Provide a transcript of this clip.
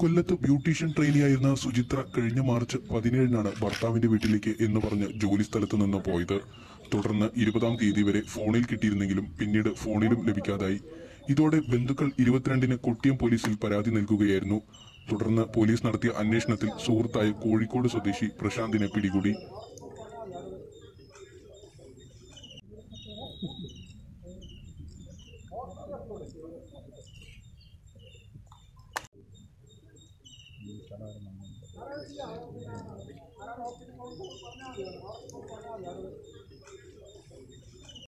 കൊല്ലത്ത് ബ്യൂട്ടീഷ്യൻ ട്രെയിനിയായിരുന്ന സുചിത്ര കഴിഞ്ഞ മാർച്ച് പതിനേഴിനാണ് ഭർത്താവിന്റെ വീട്ടിലേക്ക് എന്ന് പറഞ്ഞ് ജോലി സ്ഥലത്ത് നിന്ന് പോയത്. തുടർന്ന് ഇരുപതാം തീയതി വരെ ഫോണിൽ കിട്ടിയിരുന്നെങ്കിലും പിന്നീട് ഫോണിലും ലഭിക്കാതായി. ഇതോടെ ബന്ധുക്കൾ ഇരുപത്തിരണ്ടിന് കൊട്ടിയം പോലീസിൽ പരാതി നൽകുകയായിരുന്നു. തുടർന്ന് പോലീസ് നടത്തിയ അന്വേഷണത്തിൽ സുഹൃത്തായ കോഴിക്കോട് സ്വദേശി പ്രശാന്തിനെ പിടികൂടി. ಚೆನ್ನಾಗಿ